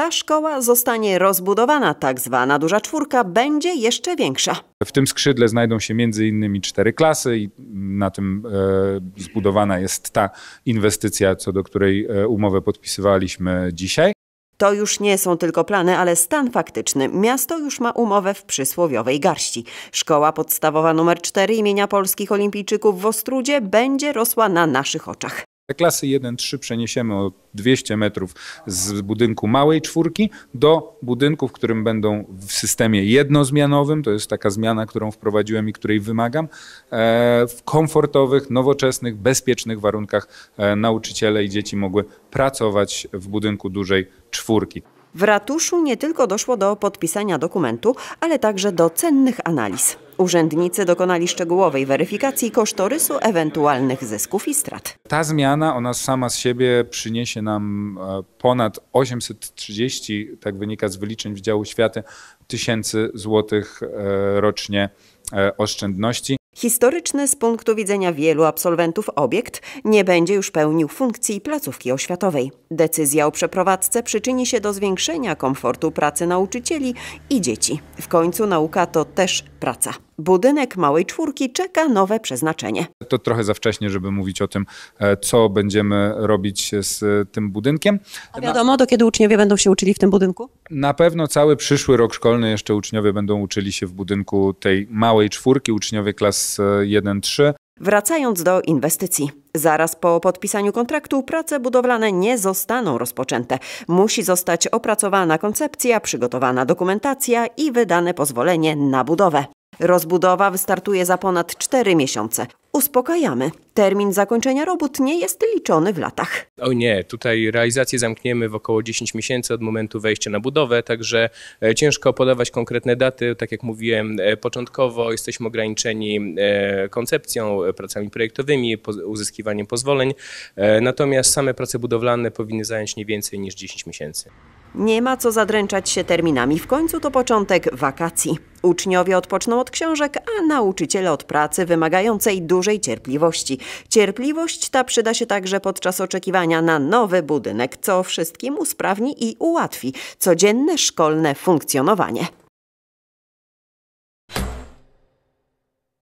ta szkoła zostanie rozbudowana, tak zwana duża czwórka będzie jeszcze większa. W tym skrzydle znajdą się między innymi cztery klasy i na tym e, zbudowana jest ta inwestycja, co do której e, umowę podpisywaliśmy dzisiaj. To już nie są tylko plany, ale stan faktyczny. Miasto już ma umowę w przysłowiowej garści. Szkoła podstawowa nr 4 imienia polskich olimpijczyków w Ostrudzie będzie rosła na naszych oczach. Te klasy 1-3 przeniesiemy o 200 metrów z budynku małej czwórki do budynku, w którym będą w systemie jednozmianowym, to jest taka zmiana, którą wprowadziłem i której wymagam, e, w komfortowych, nowoczesnych, bezpiecznych warunkach e, nauczyciele i dzieci mogły pracować w budynku dużej czwórki. W ratuszu nie tylko doszło do podpisania dokumentu, ale także do cennych analiz. Urzędnicy dokonali szczegółowej weryfikacji kosztorysu ewentualnych zysków i strat. Ta zmiana, ona sama z siebie przyniesie nam e, ponad 830, tak wynika z wyliczeń Wydziału Światy, tysięcy złotych e, rocznie e, oszczędności. Historyczny z punktu widzenia wielu absolwentów obiekt nie będzie już pełnił funkcji placówki oświatowej. Decyzja o przeprowadzce przyczyni się do zwiększenia komfortu pracy nauczycieli i dzieci. W końcu nauka to też praca. Budynek Małej Czwórki czeka nowe przeznaczenie. To trochę za wcześnie, żeby mówić o tym, e, co będziemy robić z tym budynkiem. A wiadomo, do kiedy uczniowie będą się uczyli w tym budynku? Na pewno cały przyszły rok szkolny jeszcze uczniowie będą uczyli się w budynku tej Małej Czwórki, uczniowie klas 1-3. Wracając do inwestycji. Zaraz po podpisaniu kontraktu prace budowlane nie zostaną rozpoczęte. Musi zostać opracowana koncepcja, przygotowana dokumentacja i wydane pozwolenie na budowę. Rozbudowa wystartuje za ponad 4 miesiące. Uspokajamy. Termin zakończenia robót nie jest liczony w latach. O nie, tutaj realizację zamkniemy w około 10 miesięcy od momentu wejścia na budowę, także e, ciężko podawać konkretne daty. Tak jak mówiłem, e, początkowo jesteśmy ograniczeni e, koncepcją, pracami projektowymi, uzyskiwaniem pozwoleń, natomiast same prace budowlane powinny zająć nie więcej niż 10 miesięcy. Nie ma co zadręczać się terminami. W końcu to początek wakacji. Uczniowie odpoczną od książek, a nauczyciele od pracy wymagającej dużej cierpliwości. Cierpliwość ta przyda się także podczas oczekiwania na nowy budynek, co wszystkim usprawni i ułatwi codzienne szkolne funkcjonowanie.